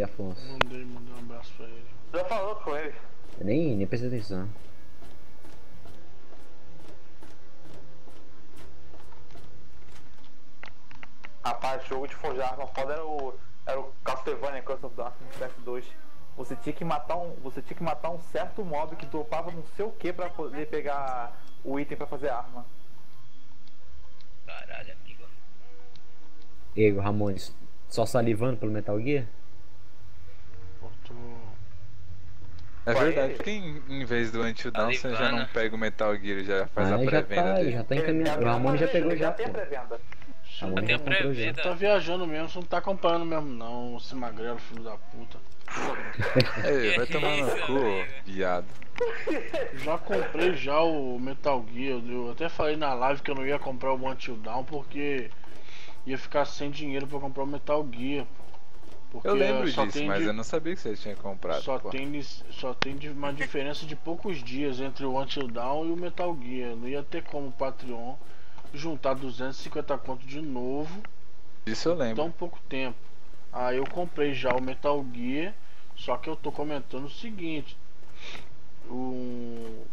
aí, Afonso? Mandei, mandei um abraço pra ele. Já falou com ele. Eu nem, nem prestei atenção. Rapaz, jogo de forjar arma foda era o. Era o Castlevania Curse of Darkness PS2. Você tinha que matar um. Você tinha que matar um certo mob que dropava não sei o que pra poder pegar o item pra fazer arma. Caralho, amigo. Ego, Ramones, só salivando pelo Metal Gear? Tô... É verdade, porque em, em vez do Until Dawn você já não pega o Metal Gear, já faz Ah, a já pré-venda tá, dele. já tá encaminhado. O ele- Ramone já pegou já, tem a pô. pré-venda. Ramone Eu já comprou já. Tá viajando mesmo, você não tá acompanhando mesmo não, esse magrelo, filho da puta. Ei, vai tomar no Isso, cu, viado. Já comprei já o Metal Gear, eu até falei na live que eu não ia comprar o Until Down porque ia ficar sem dinheiro pra comprar o Metal Gear. pô. Porque Eu lembro só disso, tem mas de- eu não sabia que você tinha comprado. Só pô. tem, só tem de- uma diferença de poucos dias entre o Until Dawn e o Metal Gear. Não ia ter como o Patreon juntar 250 conto de novo Isso eu em lembro. tão pouco tempo. Aí eu comprei já o Metal Gear, só que eu tô comentando o seguinte. O,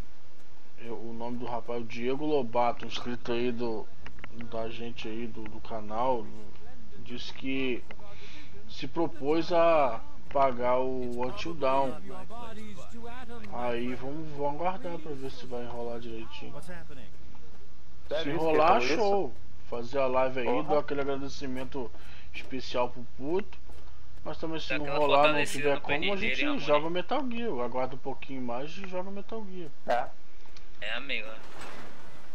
o nome do rapaz é o Diego Lobato, inscrito aí do, da gente aí do, do canal, disse que se propôs a pagar o Until Down. Aí vamos, vamos aguardar pra ver se vai enrolar direitinho. Se enrolar, isso? show. Fazer a live aí, dar aquele agradecimento especial pro puto. Mas também se Dá não rolar, não tiver como, a gente joga Metal Gear. Aguarda um pouquinho mais e joga Metal Gear. É. É, amigo.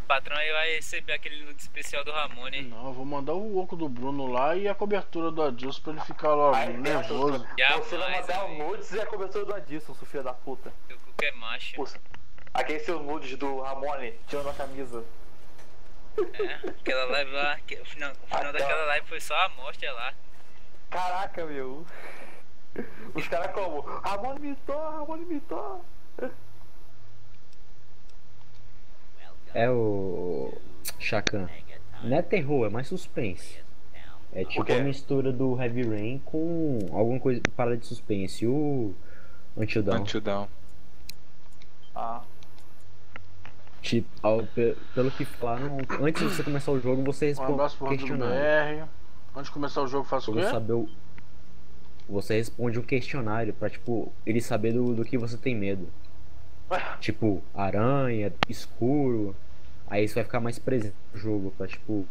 O patrão aí vai receber aquele look especial do Ramone. Não, eu vou mandar o oco do Bruno lá e a cobertura do Adilson pra ele ficar logo Aí, nervoso. Jamais, Você vai mandar o amigo. nudes e a cobertura do Adilson, seu filho da puta. O cu é macho. Pô, Aquele seu nudes do Ramone tirando a camisa. É, aquela live lá, que- o final, o final Ah, daquela live foi só a amostra lá. Caraca, meu. Os caras como? Ramone mitou, Ramone mitou. É o. Chacan. Não é terror, é mais suspense. É tipo quê? a mistura do Heavy Rain com alguma coisa parada de suspense. E o Until Dawn. Until Dawn. Ah. Tipo, ao- pelo que falaram, antes de você começar o jogo, você Um responde abraço pro um questionário. BR. Antes de começar o jogo, faço o quê? você saber o. Você responde um questionário pra, tipo, ele saber do, do que você tem medo. Tipo, aranha, escuro. Aí você vai ficar mais presente no jogo pra, tipo,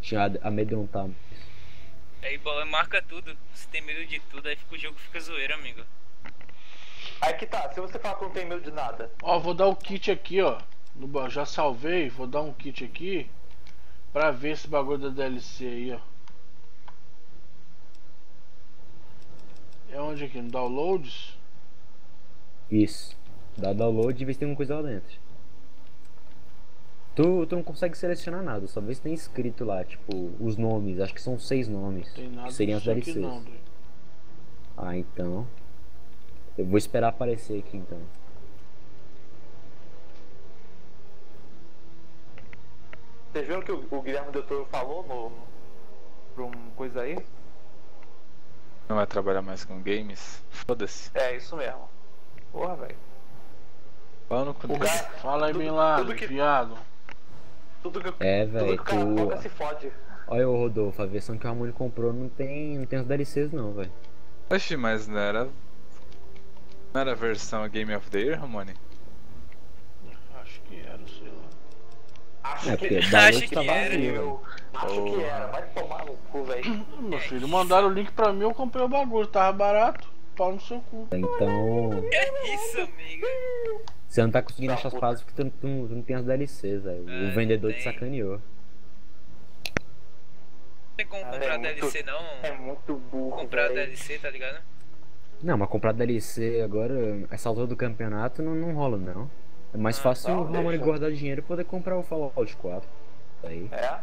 te amedrontar. Aí bola marca tudo. Você tem medo de tudo, aí fica, o jogo fica zoeiro, amigo. Aí que tá, se você falar que não tem medo de nada. Ó, vou dar o kit aqui, ó. No já salvei, vou dar um kit aqui pra ver esse bagulho da DLC aí, ó. É onde aqui? No downloads? Isso. Dá download e vê se tem alguma coisa lá dentro. Tu, tu não consegue selecionar nada, só vê se tem escrito lá, tipo, os nomes. Acho que são seis nomes. Tem nada que seriam as DLCs. não. Ah, então. Eu vou esperar aparecer aqui então. Vocês viram que o, o Guilherme Del Toro falou no. pra um coisa aí? Não vai trabalhar mais com games? Foda-se. É, isso mesmo. Porra, velho. Fala no cu cara. Fala aí, Tudo- que- viado. Tudo que, É, tudo velho, cara tu- se fode. Olha o Rodolfo, a versão que o Ramon comprou não tem, não tem as DLCs não, velho. Oxi, mas não era. Não era a versão Game of the Year, Ramone? Acho que era, sei lá. Acho É, que Acho que era, eu. Acho que era, vai tomar no cu, velho. Meu filho, mandaram o link pra mim, eu comprei o bagulho, tava barato. Pau no seu cu. Então, É isso, amigo. Você não tá conseguindo Tá, achar as paradas porque tu, tu não- tu não tem as DLCs, velho. É, o vendedor te sacaneou. Não tem como Cara, comprar é muito- DLC não. É muito burro. comprar velho. DLC, tá ligado? Não, mas comprar DLC agora, essa altura do campeonato, não, não rola não. É mais Ah, fácil não, o Ramon guardar dinheiro e poder comprar o Fallout 4. Aí. É?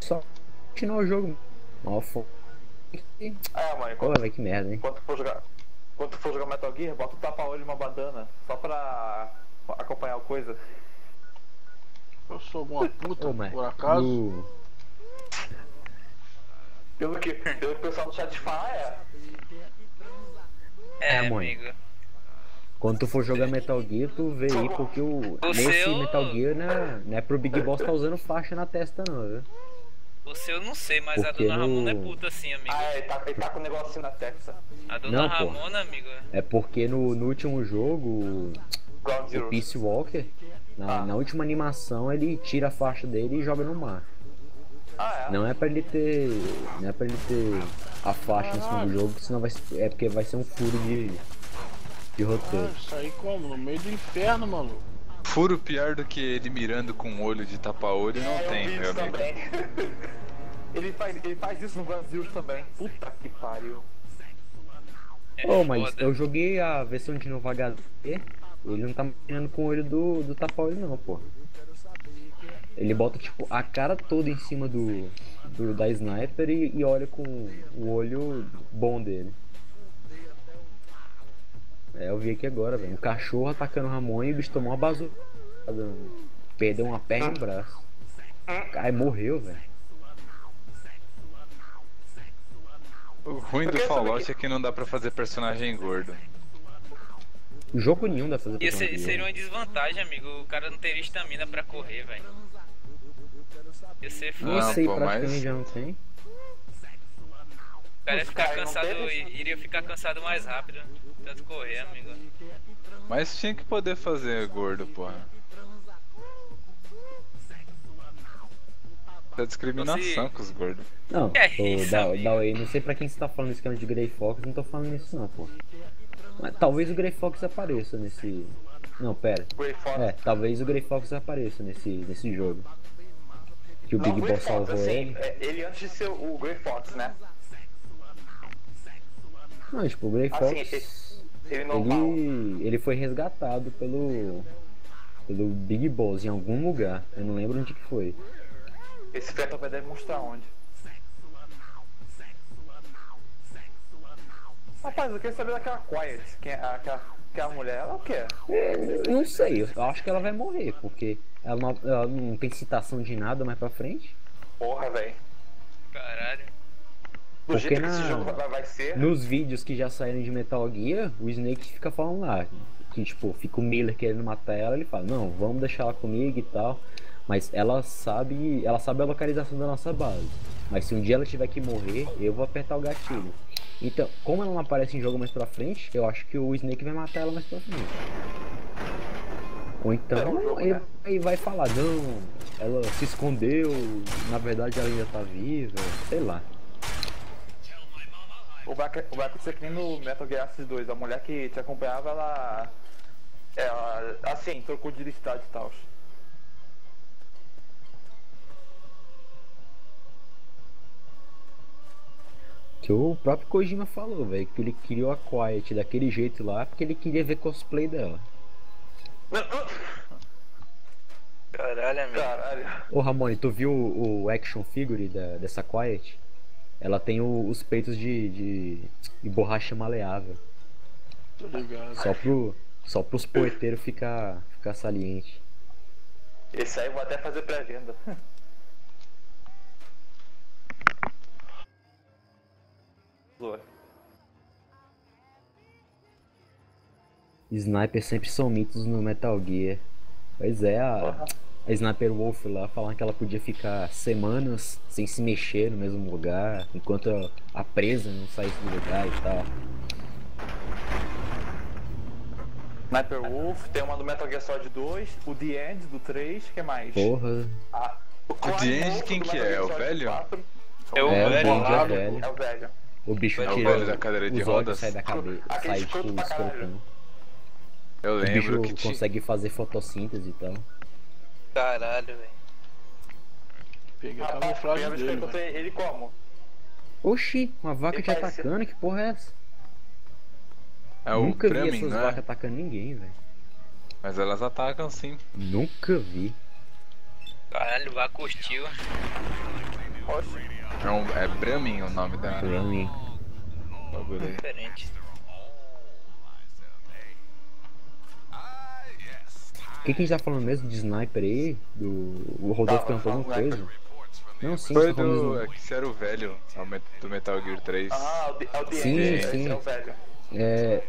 Só continuar o jogo. Ó, fo... É, mano. Pô, que merda, hein? quando tu for jogar. Quando tu for jogar Metal Gear, bota o tapa-olho e uma bandana. Só pra acompanhar a coisa. Eu sou alguma puta, mas por acaso. no- Pelo que, pelo que o pessoal do chat fala, é. É, É, mãe. amigo. Quando tu for jogar Metal Gear, tu vê aí, porque o, O nesse seu- Metal Gear né, não é pro Big Boss tá usando faixa na testa não, viu? Você eu não sei, mas a Porque dona no- Ramona é puta assim, amigo. Ah, ele tá, ele tá com um negocinho na testa. A dona Não, pô. Ramona, amigo. É porque no, no último jogo, Ground o. Peace Walker, na, Ah. na última animação, ele tira a faixa dele e joga no mar. Ah, é? Não é pra ele ter. Não é pra ele ter a faixa no segundo jogo, senão vai ser- É porque vai ser um furo de. de Ah, roteiro. isso aí como? No meio do inferno, maluco. Furo pior do que ele mirando com o olho de tapa-olho não É, eu tem, vi meu isso amigo. também. ele, faz, ele faz isso no Zero também. Puta que pariu. É Oh, mas foda. eu joguei a versão de novo HD, ele não tá mirando com o olho do, do tapa-olho não, pô. Ele bota tipo a cara toda em cima do, do da sniper e, e olha com o olho bom dele. É, eu vi aqui agora, velho. Um cachorro atacando o Ramon e o bicho tomou uma bazuca. Perdeu uma perna e um braço. Ai, morreu, velho. O ruim do Fallout que- é que não dá pra fazer personagem gordo. O jogo nenhum dá pra fazer personagem seria gordo. uma desvantagem, amigo. O cara não teria estamina pra correr, velho. Ia ser Não foda. Não, sei, pô, praticamente mas- já não tem. O cara ia ficar cansado, iria ficar cansado mais rápido. Tanto correr, amigo. Mas tinha que poder fazer gordo, porra. Tá discriminação com os gordos. Não, é o isso, da, da Way, não sei pra quem você tá falando esse esquema de Grey Fox, não tô falando isso não, pô. Mas talvez o Grey Fox apareça nesse. Não, pera. É, talvez o Grey Fox apareça nesse, nesse jogo. Que o Não, Big Boss salvou assim, ele. é, ele antes de ser o Grey Fox, né? Não, tipo, o Assim, Fox. Ele normal. Ele, ele foi resgatado pelo. pelo Big Boss em algum lugar. Eu não lembro onde que foi. Esse feto vai demonstrar onde. Rapaz, eu queria saber daquela Quiet, quem é aquela, aquela mulher, ela é o quê? Eu não sei, eu acho que ela vai morrer, porque ela não, ela não tem citação de nada mais pra frente. Porra, velho. Do Porque na- esse jogo vai, vai ser. Nos vídeos que já saíram de Metal Gear, o Snake fica falando lá. Que tipo, fica o Miller querendo matar ela, ele fala, não, vamos deixar ela comigo e tal. Mas ela sabe. Ela sabe a localização da nossa base. Mas se um dia ela tiver que morrer, eu vou apertar o gatilho. Então, como ela não aparece em jogo mais pra frente, eu acho que o Snake vai matar ela mais pra frente. Ou É um então jogo, ele, né? ele vai falar, não, ela se escondeu, na verdade ela ainda tá viva, sei lá. O vai, o vai acontecer que nem no Metal Gear Solid 2. A mulher que te acompanhava, ela. Ela. Assim, trocou de identidade e tal. Que o próprio Kojima falou, velho, que ele criou a Quiet daquele jeito lá porque ele queria ver cosplay dela. Caralho, amigo. Caralho. Ô Ramone, tu viu o, o action figure da- dessa Quiet? Ela tem o- os peitos de, de, de borracha maleável. Tô ligado. Só pro. Só pros poeteiros ficar, ficar saliente. Esse aí eu vou até fazer pré-venda. Zoa. Snipers sempre são mitos no Metal Gear. Pois é, a, a Sniper Wolf lá falando que ela podia ficar semanas sem se mexer no mesmo lugar, enquanto a, presa não saísse do lugar e tal. Sniper Wolf, tem uma do Metal Gear Solid 2, o The End do 3, que mais? Porra, Ah, o The End quem que é? Gear O velho? 4, É o É, o velho. Bond é bolado, velho. É o velho. o bicho É o tira velho da cadeira de rodas. sai da cabeça, sai escroto tipo escrotão. Eu O lembro bicho que tinha. consegue fazer fotossíntese e tal. Caralho, velho. Peguei a camuflagem dele, encontrei ele como? Oxi, uma vaca Ele te parece- atacando, que porra é essa? É o Nunca vi Kramin, essas não vacas atacando ninguém, velho. Mas elas atacam sim. Nunca vi. Caralho, curtiu. Oxe, É, um, é Bramin o nome da Pra mim. bagulho aí. Diferente. Que, que a gente tá falando mesmo de sniper aí? Do... O Rodolfo perguntou alguma coisa? Não, sim, Foi falando do. É que você era o velho é do Metal Gear 3. Ah, o The- é o Sim, esse sim. é o velho. É.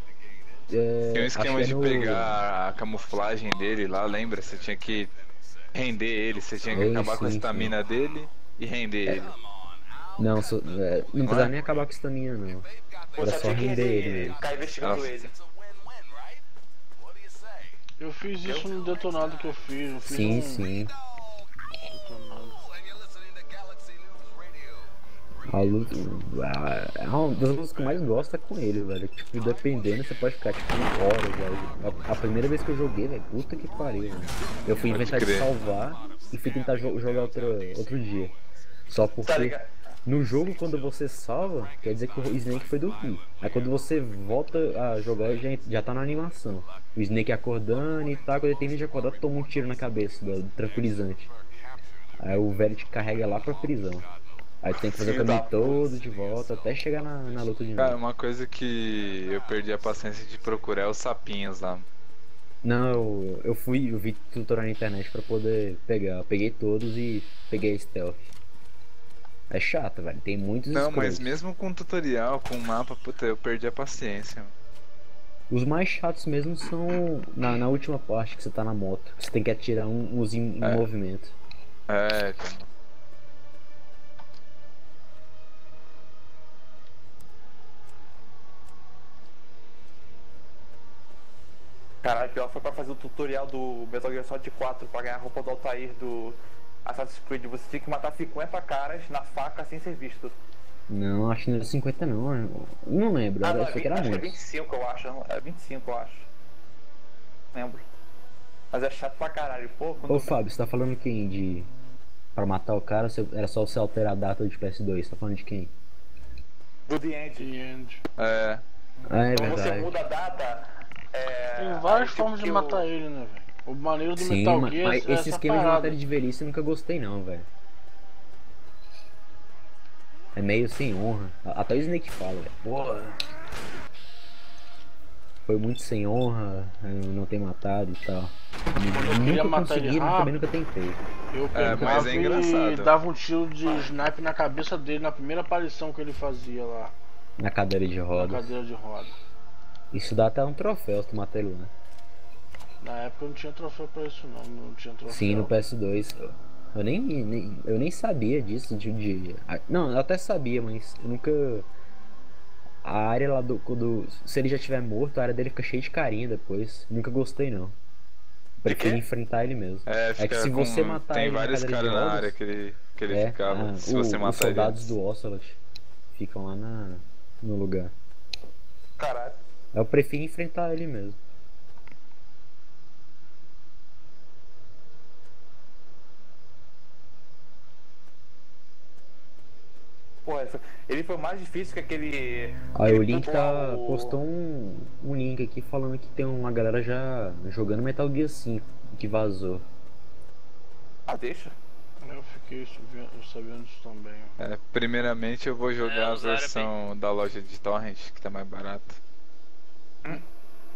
é Tem um esquema que é de no- pegar a camuflagem dele lá, lembra? Você tinha que render ele, você tinha que Sim, acabar com a sim, estamina dele e render ele. Não, é, não precisava nem acabar com estamina, não. Era só render ele mesmo. ficar investigando ele. Eu fiz isso no detonado que eu fiz. Eu fiz Sim, um sim. detonado. A luta. a- É uma das lutas que eu mais gosto é com ele, velho. Tipo, dependendo, você pode ficar tipo horas, velho. A, a primeira vez que eu joguei, velho, puta que pariu, velho. Eu fui Pode inventar de salvar e fui tentar jo- jogar outro, outro dia. Só porque Tá ligado? No jogo, quando você salva, quer dizer que o Snake foi dormir. Aí quando você volta a jogar, já, já tá na animação. O Snake acordando e tal, quando ele termina de acordar, toma um tiro na cabeça do, do tranquilizante. Aí o velho te carrega lá pra prisão. Aí tu tem que fazer o Filho caminho da todo de volta até chegar na, na luta de Cara, novo. uma coisa que eu perdi a paciência de procurar é os sapinhos lá. Não, eu, eu fui, eu vi tutorial na internet pra poder pegar. Eu peguei todos e peguei a stealth. É chato, velho. Tem muitos Não, mas escrotos. mesmo com tutorial, com mapa, puta, eu perdi a paciência. mano. Os mais chatos mesmo são na, na última parte que você tá na moto. Você tem que atirar um, uns em, É. movimento. É, cara. Caralho, pior foi pra fazer o tutorial do Metal Gear Solid 4 pra ganhar a roupa do Altair do Assassin's Creed. Você tinha que matar 50 caras na faca sem ser visto. Não, acho que não era 50 não. eu Não lembro, Ah, era, não, eu é, sei que 20, era acho que é muito. 25 eu acho. É 25 eu acho. Lembro. Mas é chato pra caralho. Pô, Ô Fábio, você tá falando quem? De. Pra matar o cara, você- era só você alterar a data de PS2, você tá falando de quem? do The End. The End. É, Ah, é Quando você verdade. muda a data. É, Tem várias formas de matar o- ele, né, velho? O maneiro do Sim, Metal Gear mas é esse essa esquema de parada. matar ele de velhice eu nunca gostei não, velho. É meio sem honra. Até o Snake fala, velho. Porra. Foi muito sem honra, eu não ter matado e tal. eu Nunca consegui, mas rápido. também nunca tentei. Eu É, pegava mas é e dava um tiro de snipe na cabeça dele na primeira aparição que ele fazia lá, Na cadeira de na rodas. cadeira de roda. Isso dá até um troféu se tu matar ele lá. Na época eu não tinha troféu pra isso não, não tinha troféu. Sim, no PS2. Eu nem, nem- eu nem sabia disso de, de- Não, eu até sabia, mas eu nunca. A área lá do, do. Se ele já tiver morto, a área dele fica cheia de carinha depois. Nunca gostei não. Prefiro enfrentar ele mesmo. é, fica que se com- você matar Tem ele na vários caras na área que ele, que ele É, ficava. ah, se o- você os matar ele. soldados antes. do Ocelot ficam lá na, no lugar. Caralho. Eu prefiro enfrentar ele mesmo. Essa- ele foi mais difícil que aquele. Aí o Link tá, o- postou um, um link aqui falando que tem uma galera já jogando Metal Gear 5 que vazou. Ah, deixa. Eu fiquei sabendo, sabendo disso também. É, primeiramente eu vou jogar É, a versão da loja de torrent, que tá mais barata.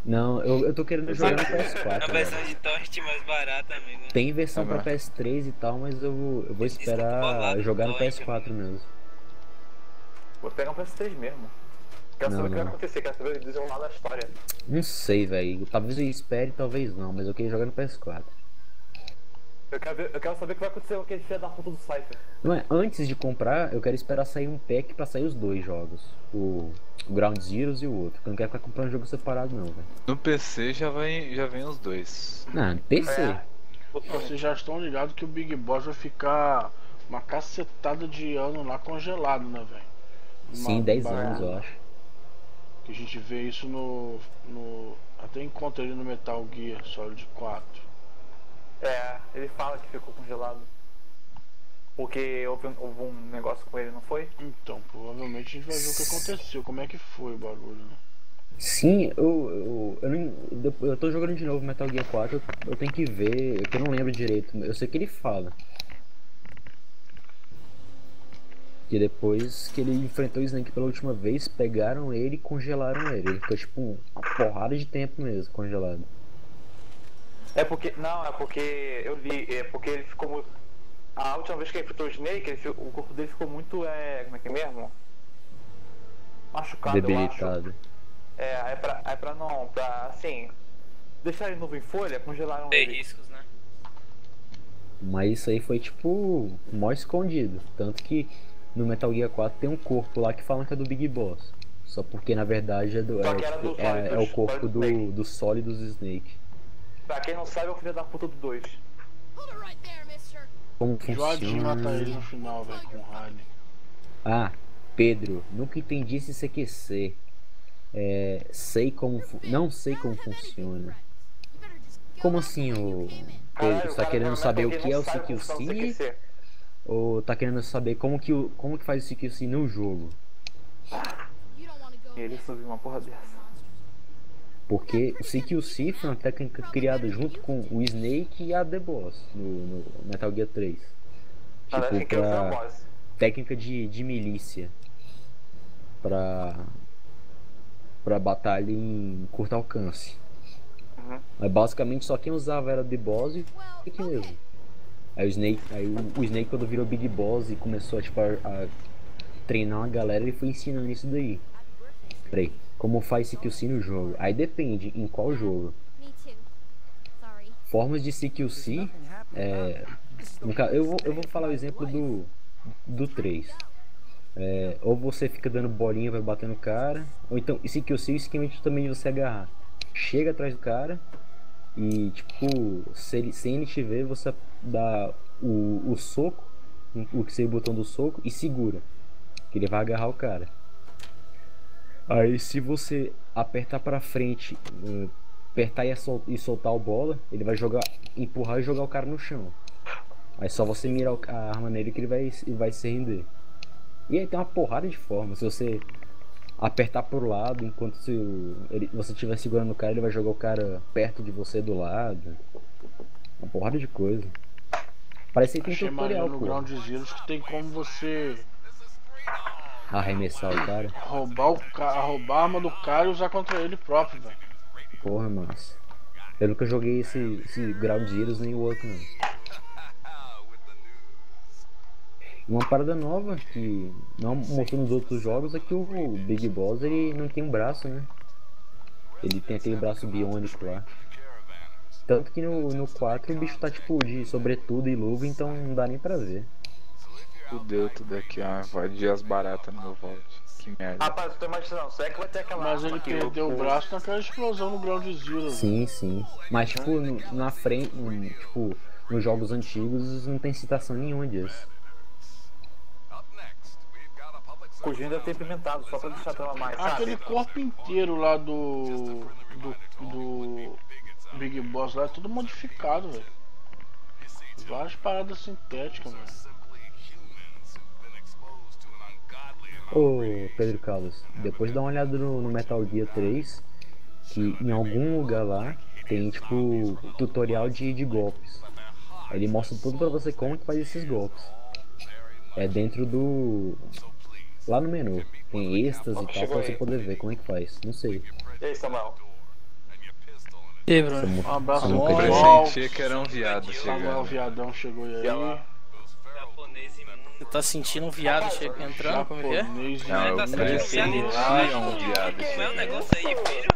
Não, eu, eu tô querendo jogar no A PS4. versão de torrent mais barata, amigo. Tem versão pra Tá bom. PS3 e tal, mas eu, eu vou esperar jogar no com torrent, PS4 mesmo. Vou pegar um PS3 mesmo. Quero Não, saber o que vai acontecer, quero saber o desenrolar da história. Não sei, velho. Talvez eu espere, talvez não, mas eu queria jogar no PS4. Eu quero, ver- eu quero saber o que vai acontecer com aquele filho da puta do Cypher. Não é, antes de comprar, eu quero esperar sair um pack pra sair os dois jogos. O, Ground Zeroes e o outro. porque Eu não quero ficar comprando jogo separado não, velho. No PC já vem, já vem os dois. Não, no PC. É. Vocês já estão ligados que o Big Boss vai ficar uma cacetada de ano lá congelado, né, velho? Sim, Uma 10 barra- anos, eu acho. Que a gente vê isso no. no até encontra ele no Metal Gear Solid 4. É, ele fala que ficou congelado. Porque houve um, houve um negócio com ele, não foi? Então, provavelmente a gente vai ver o que aconteceu, como é que foi o bagulho, né? Sim, eu, eu, eu, não, eu, eu tô jogando de novo Metal Gear 4, eu, eu tenho que ver, que eu não lembro direito, eu sei que ele fala. Que depois que ele enfrentou o Snake pela última vez, pegaram ele e congelaram ele. Ele ficou tipo uma porrada de tempo mesmo congelado. É porque. Não, é porque eu li. É porque ele ficou. a última vez que ele enfrentou o Snake, ele fi- o corpo dele ficou muito. É, como é que é mesmo? Machucado. Debilitado. É, é pra, é pra não. Pra assim. Deixar ele novo em folha, congelaram Tem ele. riscos, né? Mas isso aí foi tipo mó escondido. Tanto que no Metal Gear 4 tem um corpo lá que falam que é do Big Boss. Só porque na verdade é, do, é, do é- é o corpo do, Snake. do Sólidos Snake. Pra quem não sabe, é o filho da puta do 2. Hold it right there, mister. Como Joadinho mata ele funciona? no final, velho, com o Harley. Ah, Pedro, nunca entendi esse CQC. É, sei como. Não sei como funciona. Como assim, o. Pedro, você tá querendo saber o que é o CQC? Ou tá querendo saber como que, o, como que faz o CQC no jogo? Ele subiu uma porra dessa. Porque o CQC foi uma técnica criada junto com o Snake e a The Boss no, no Metal Gear 3. Na verdade, quem Tipo, pra técnica de, de milícia. Pra. Pra batalha em curto alcance. Uhum. Mas basicamente só quem usava era The Boss e o Snake mesmo. Aí o Snake, aí o, o Snake quando virou Big Boss e começou tipo, a, a treinar uma galera, ele foi ensinando isso daí. Peraí, como faz CQC no jogo? Aí depende em qual jogo. Formas de CQC, é, no ca- eu, vou, eu vou falar o exemplo do, do 3. É, ou você fica dando bolinha pra bater no cara, ou então CQC é o esquema de também de você agarrar. Chega atrás do cara e tipo, se ele, sem ele te ver, você dá o, o soco, o que seria o botão do soco, e segura. Que ele vai agarrar o cara. Aí se você apertar pra frente, eh, apertar e, sol- e soltar o bola, ele vai jogar, empurrar e jogar o cara no chão. Aí só você mirar a arma nele que ele vai, ele vai se render. E aí tem uma porrada de formas. Se você apertar pro lado enquanto se ele, você estiver segurando o cara, ele vai jogar o cara perto de você do lado. Uma porrada de coisa. Parece que tem Achei tutorial, no pô. Ground Zeroes que tem como você Arremessar o cara. roubar, o ca... roubar a arma do cara e usar contra ele próprio, velho. Porra, massa. Eu nunca joguei esse, esse Ground Zeroes nem o outro, não. Uma parada nova que não mostrou nos outros jogos é que o Big Boss ele não tem um braço, né? Ele tem aquele braço biônico lá. Tanto que no, no 4 o bicho tá tipo de sobretudo e luva, então não dá nem pra ver. Fudeu tudo aqui, ó. Invadir as baratas no meu volte. Que merda. Rapaz, eu tô imaginando, será que vai ter aquela Mas ele que perdeu o braço naquela explosão no Ground Zero. velho. Sim, sim. Mas tipo, no- na frente, tipo, nos jogos antigos não tem citação nenhuma disso. O Kojima deve ter implementado, só pra deixar a tela mais, sabe? Aquele corpo inteiro lá do. do. do Big Boss lá é tudo modificado, velho. Várias paradas sintéticas, velho. Ô Pedro Carlos, depois dá uma olhada no, no Metal Gear 3, que em algum lugar lá tem tipo tutorial de, de golpes. Ele mostra tudo pra você como que faz esses golpes. É dentro do. Lá no menu. Tem extras e tal pra você poder ver como é que faz. Não sei. E aí, Samuel? E aí, Bruno? Um abraço de- pessoal. Pressentia que era um viado Samuel chegando. Viadão chegou aí. E. Você tá sentindo um viado che- entrando? Como é que é? Não, eu Tá sentindo pressentia um viado Como é o chegando. negócio aí, filho?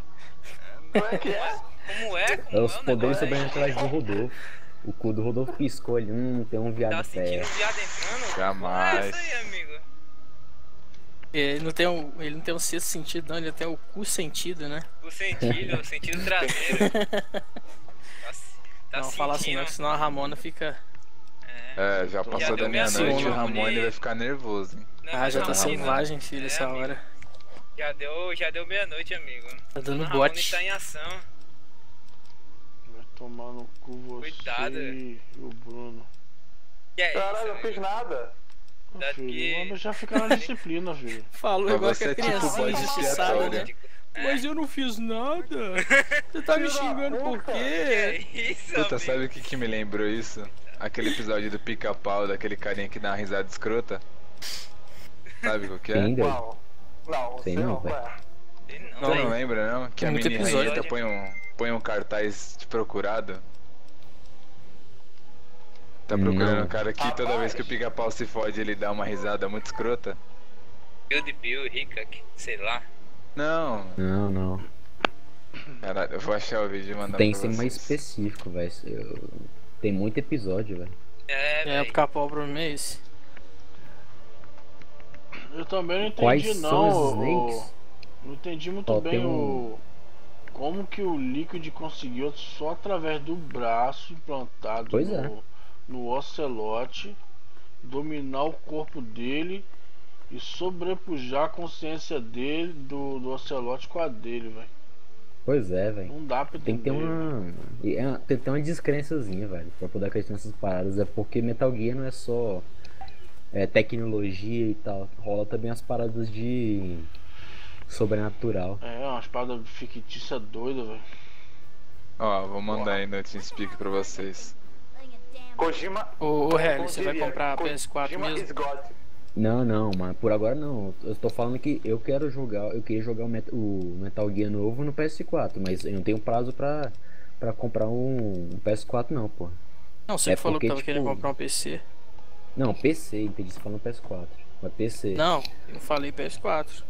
Como é que é? Como é? Como É os é o poderes sobrenaturais do Rodolfo. O cu do Rodolfo piscou ali. Hum, tem um Tá viado sentindo perto. o viado entrando? Jamais. É isso aí, amigo. Ele não tem um, ele não tem um sexto sentido, não, ele tem o cu sentido, né? O sentido, o sentido traseiro. Tá, tá não, fala assim não, que senão a Ramona fica. É, já passou deu da meia-noite e o meia-noite, Ramone vai ficar nervoso, hein? Não, Ah, já tá não, selvagem, filho, É, essa amigo. hora. Já deu, já deu meia-noite, amigo. Tá dando O bote. tá em ação. Vai tomar no cu você Cuidado. e o Bruno. Que é Caralho, eu não isso, fiz nada. Dá Filho, que- manda já ficar na disciplina, filho. Falou Pra igual que a é tipo criancinha bode injustiçada, né? expiatório. Mas eu não fiz nada. Você tá me xingando por quê? é isso, Puta, amigo? sabe o que, que me lembrou isso? Aquele episódio do pica-pau, daquele carinha que dá uma risada escrota. Sabe qual que é? Não, Sei você não, não, não, Não, não lembra não? Que Tem a muito menina episódio. Põe um, põe um cartaz de procurado. Tá procurando um cara que toda vez que o pica-pau se fode ele dá uma risada muito escrota? Build Bill, Rick, sei lá. Não, Não, não. caralho, eu vou achar o vídeo e mandar Tem que ser mais específico, velho. Eu- Tem muito episódio, velho. É, É, o velho. pica-pau o problema é esse. Eu também não entendi Quais não. são os o- snakes? Não entendi muito Ó, bem tem o. um- Como que o líquido conseguiu só através do braço implantado Pois no, é. No ocelote dominar o corpo dele e sobrepujar a consciência dele do, do ocelote com a dele, velho. Pois é, velho. Não dá pra Tem que entender. ter uma. e é uma- Tem que ter uma descrençazinha, velho, pra poder acreditar nessas paradas. É porque Metal Gear não é só é, tecnologia e tal. Rola também as paradas de. sobrenatural. É, uma espada fictícia doida, velho. Ó, vou mandar aí no TeamSpeak pra vocês. Kojima. Ô, ô você vai comprar a Ko- PS4 Kojima mesmo? is God. Não, não, mas por agora não. Eu tô falando que eu quero jogar. Eu queria jogar o, Met- o Metal Gear novo no PS4, mas eu não tenho prazo pra, pra comprar um, um PS4 não, pô. Não, você É que falou que porque, tava querendo tipo, comprar um PC. Não, PC, entendi. Você falando PS4. Mas PC. Não, eu falei PS4.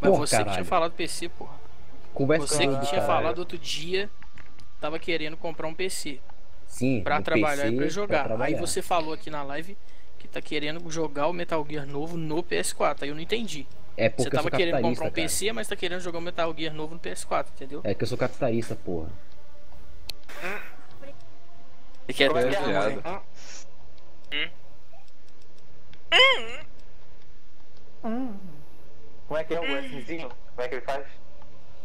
Mas Porra, você que caralho. tinha falado PC, porra. Conversa Você que tinha caralho. falado outro dia, tava querendo comprar um PC Sim, pra trabalhar PC, e pra jogar. Aí trabalhar. você falou aqui na live que tá querendo jogar o Metal Gear novo no PS4. Aí eu não entendi. É porque Você eu tava sou querendo comprar um cara. PC, mas tá querendo jogar o Metal Gear novo no PS4, entendeu? É que eu sou capitalista, porra. Você quer é é. Rui? Hum. Como é que é o Szinho? Como é que ele faz?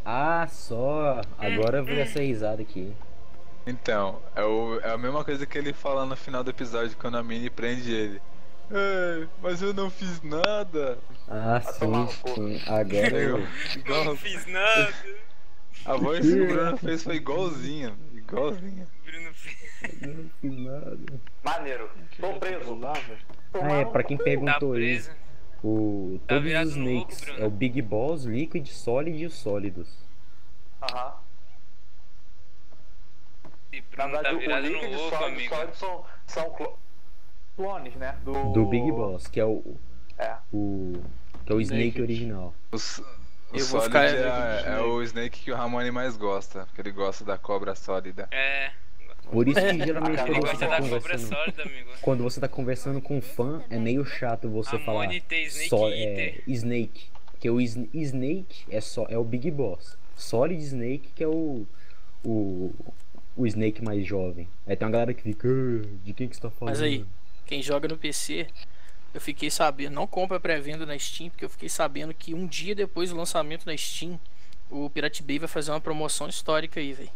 Ah, só. Agora eu vi essa risada aqui. Então, é, o- é a mesma coisa que ele fala no final do episódio quando a Mini prende ele. É, mas eu não fiz nada. Ah, tomar sim, sim. Agora eu. Igual, Não fiz nada. a voz que o Bruno fez foi igualzinha. Igualzinha. Bruno fez. Não fiz nada. Maneiro. Tô preso. Lá. Ah, é, pra quem Tá perguntou aí, preso. o, Tá todos virado os louco, snakes Bruno. é o Big Boss, Liquid, Solid e os sólidos. Aham. Esse Na Bruno tá verdade, o virado no líquido o louco, sólido, amigo. sólido são, são clo- clones, né? Do, Do Big Boss, que é o. É. o que é o Snake Naked. original. O, s- o Eu vou Solid ficar- é, é o Snake que o Ramone mais gosta. Porque ele gosta da cobra sólida. É, Por isso que geralmente quando você gosta tá da cobra conversando. sólida, amigo. Quando você tá conversando com um fã, é meio chato você falar. Amone tem Snake só, é, Snake. Porque o Sn- Snake é, só, é o Big Boss. Solid Snake que é o. O, o Snake mais jovem. Aí tem uma galera que fica. "Ah, de quem que você tá falando? Mas aí, quem joga no PC, eu fiquei sabendo, não compra pré-venda na Steam, porque eu fiquei sabendo que um dia depois do lançamento na Steam, o Pirate Bay vai fazer uma promoção histórica aí, velho.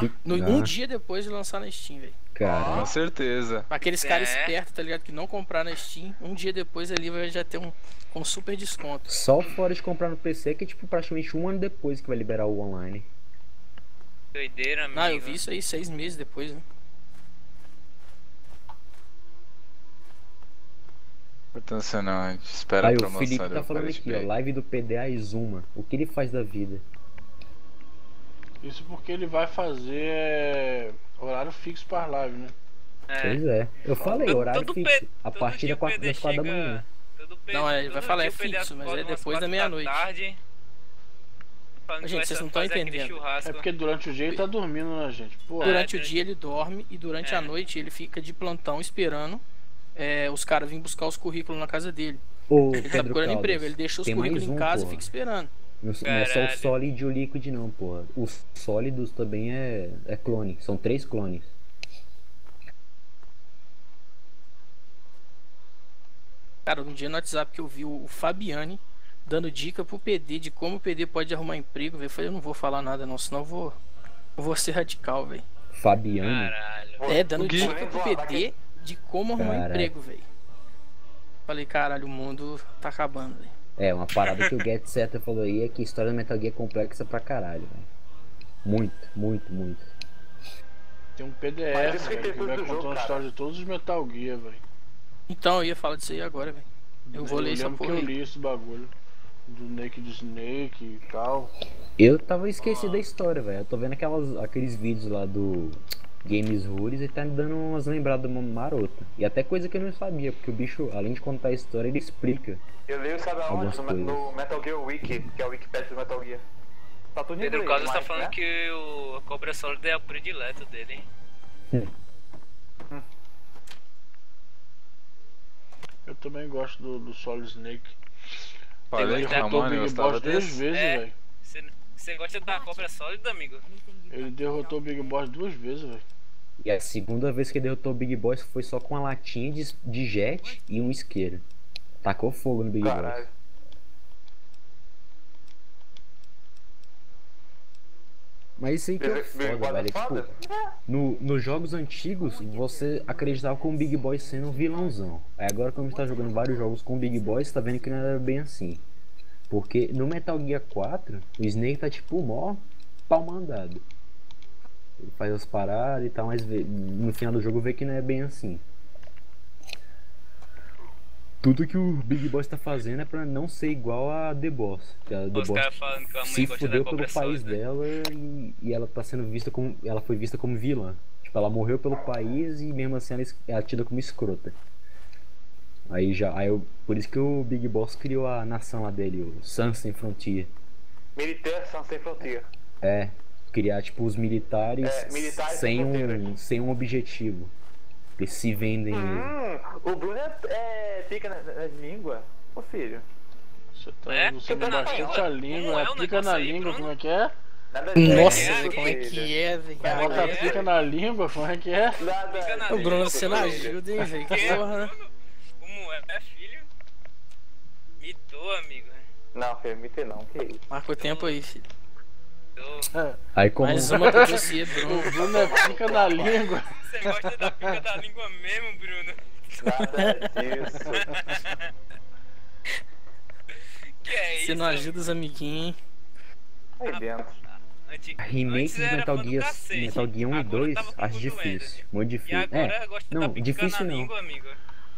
De- No- Ah, Um dia depois de lançar na Steam, velho. Cara, Com certeza. Aqueles caras É. espertos, tá ligado? Que não comprar na Steam, um dia depois ali vai já ter um, um super desconto. só fora de comprar no PC que é tipo praticamente um ano depois que vai liberar o online. Doideira, amigo. Ah, eu vi isso aí seis meses depois, né? Portanto, não, a gente espera Aí a o promoção Felipe do tá falando aqui, ó, live do PDA Izuma. O que ele faz da vida? Isso porque ele vai fazer é, horário fixo para live, né? É. Pois é. Eu falei, Todo- horário todo fixo. P- A partir das o 4 PD das quatro da manhã. todo P- Não, é, ele vai falar é o fixo, mas é depois da meia-noite. Falando Gente, vocês não tão fazer aquele entendendo. É porque durante o dia ele tá dormindo, né, gente? Pô, Durante É, o dia ele dorme e durante é. a noite ele fica de plantão esperando é, os caras virem buscar os currículos na casa dele. Ô, Ele tá Pedro procurando Caldas, emprego, ele deixa os currículos em um, casa e porra. fica esperando. Não, não é só o sólido e o liquid não, porra. Os sólidos também é, é clone. São três clones. Cara, um dia no WhatsApp que eu vi o Fabiane dando dica pro PD de como o PD pode arrumar emprego, velho. Eu falei, eu não vou falar nada não, senão eu vou, eu vou ser radical, velho. Fabiano. Caralho. É, dando dica pro PD de como arrumar Caralho. emprego, velho. Falei, caralho, o mundo tá acabando, velho. É, uma parada que o Get Setter falou aí é que a história do Metal Gear é complexa pra caralho, velho. Muito, muito, muito. tem um PDF velho, que vai jogo, a história de todos os Metal Gear, velho. Então, eu ia falar disso aí agora, velho. Eu vou ler essa porra eu li esse bagulho. Do Naked Snake e tal. Eu tava esquecido da história, velho. Eu tô vendo aquelas, aqueles vídeos lá do. Games Rules e tá me dando umas lembradas marota. E até coisa que eu não sabia, porque o bicho, além de contar a história, ele explica. Eu leio, sabe aonde? No, no Metal Gear Wiki, que é o Wikipedia do Metal Gear. Tá tudo em Pedro Carlos tá falando né? que o a cobra sólida é o predileto dele, hein? Eu também gosto do, do Solid Snake. Derrotou o Ramone Big gostava Boss duas desse. vezes, É. velho. Você- gosta da cobra sólida, amigo? Ele derrotou o Big Boss duas vezes, velho. E a segunda vez que ele derrotou o Big Boss foi só com uma latinha de, de jet e um isqueiro. Tacou fogo no Big Caralho. Boss. Mas isso aí que é Big foda, é velho. Tipo, no, nos jogos antigos, você acreditava com o Big Boy sendo um vilãozão. Aí agora, quando a gente tá jogando vários jogos com o Big Boy, você tá vendo que não era bem assim. Porque no Metal Gear 4, o Snake tá tipo mó pau mandado. Ele faz as paradas e tal, mas no final do jogo vê que não é bem assim. Tudo que o Big Boss tá fazendo é pra não ser igual a The Boss. Que a The Os Boss falando que a mãe se fudeu pelo país sólida. dela e, e ela tá sendo vista como. Ela foi vista como vilã. Tipo, ela morreu pelo país e mesmo assim ela é tida como escrota. Aí já. Aí eu, por isso que o Big Boss criou a nação lá dele, o Sunset Frontier. Militaire Sans Sem Frontier. É. Criar tipo os militares, É, militares sem, sem um, sem um objetivo. Eles se vendem. Hum, o Bruno é, é pica na, na língua. Ô filho, Você tá É? usando bastante a é língua, o né? Pica na aí, língua, Bruno? como é que é? nada Nossa, É, como é que é, velho? Bota pica na língua, como é que é? O Bruno, você não ajuda, hein, velho? Que porra? Como é, filho? Mitou, amigo. Não, filho, me tem não, que isso. Marca o tempo aí, filho. Aí como. Mais uma pra você, Bruno. O Bruno é pica na língua. Você gosta da pica da língua mesmo, Bruno? Nada disso. Que é isso? Você não ajuda os amiguinhos, hein? Aí dentro. Remake de Metal Gear, Metal Gear 1 e agora 2, tava com acho difícil. Muito difícil. É, não, da pica difícil não. língua, amigo.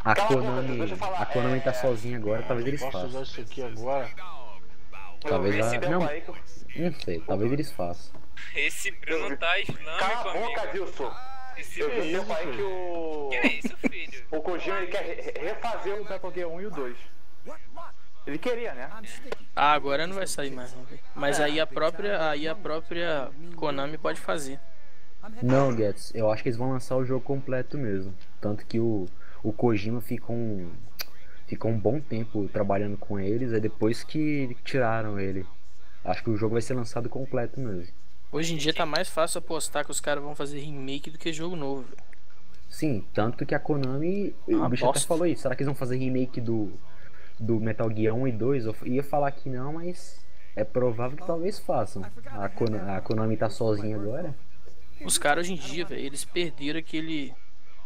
A Konami, eu a Konami tá é- sozinha agora, talvez eles Posso usar façam. isso aqui agora? Talvez a- esse tempo não. que eu- Não sei, talvez eles façam. Esse Bruno tá islâmico, Cala a boca. Dilson. Esse Eu vi isso, aí que o. Que é isso, filho? O Kojima ele quer re- refazer o Metal Gear 1 e o 2. Ele queria, né? Ah, agora não vai sair mais, não, velho. Mas aí a própria, aí a própria Konami pode fazer. Não, Gets, eu acho que eles vão lançar o jogo completo mesmo. Tanto que o, o Kojima ficou um, ficou um bom tempo trabalhando com eles, aí depois que tiraram ele. Acho que o jogo vai ser lançado completo mesmo. Hoje em dia tá mais fácil apostar que os caras vão fazer remake do que jogo novo. Sim, tanto que a Konami. O bicho até falou isso. Será que eles vão fazer remake do, do Metal Gear 1 e 2? Eu ia falar que não, mas é provável que talvez façam. A, Kona- a Konami tá sozinha agora. Os caras hoje em dia, velho, eles perderam aquele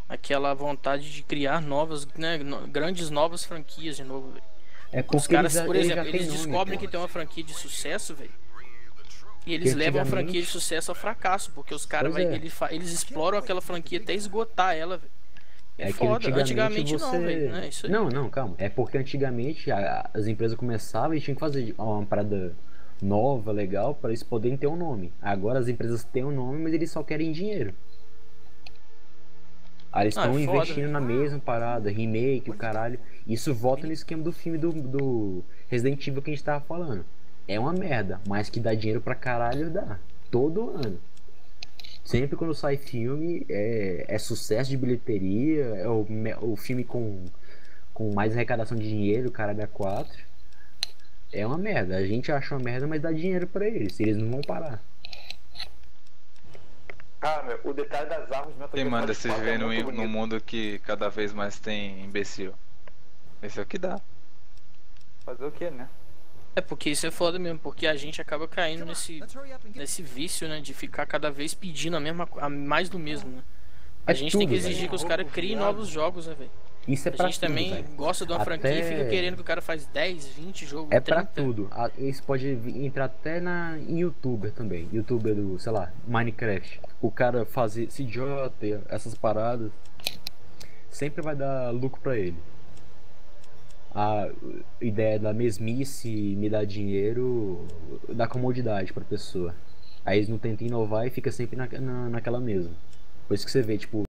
aquela vontade de criar novas, né, grandes novas franquias de novo, velho. É Os caras, eles, por exemplo, eles nome, descobrem pô. que tem uma franquia de sucesso, velho. E eles levam a franquia de sucesso ao fracasso, porque os caras é. eles, eles exploram aquela franquia até esgotar ela, velho. É, É foda. antigamente, Antigamente, você... não, velho. É isso aí. Não, não, calma. É porque antigamente a- as empresas começavam e tinham que fazer uma parada nova, legal, para eles poderem ter um nome. Agora as empresas têm um nome, mas eles só querem dinheiro. Aí eles Ah, é estão foda, investindo na mesma parada, remake, o caralho. Isso volta no esquema do filme do, do Resident Evil que a gente tava falando. É uma merda, mas que dá dinheiro pra caralho dá. Todo ano. Sempre quando sai filme, é, é sucesso de bilheteria, é o, o filme com, com mais arrecadação de dinheiro, o caralho é 4. É uma merda. A gente acha uma merda, mas dá dinheiro pra eles. Eles não vão parar. Cara, meu, o detalhe das armas do Metal Quem manda vocês 4 é muito num, mundo que cada vez mais tem imbecil? Esse é o que dá. Fazer o que, né? É porque isso é foda mesmo, porque a gente acaba caindo nesse, nesse vício, né, de ficar cada vez pedindo a mesma co- a mais do mesmo, né? A É gente tem que tudo, exigir velho. que os caras criem novos jogos, né, velho? Isso é A pra gente tudo, também velho. gosta de uma franquia e Até- fica querendo que o cara faz 10, 20 jogos, É pra 30. tudo. Ah, Isso pode entrar até na, em youtuber também. Youtuber do, sei lá, Minecraft. O cara fazer esse idiota, essas paradas. Sempre vai dar lucro pra ele. A ideia da mesmice me dá dinheiro dá comodidade pra pessoa. Aí eles não tentam inovar e fica sempre na, na, naquela mesma. Por isso que você vê, tipo,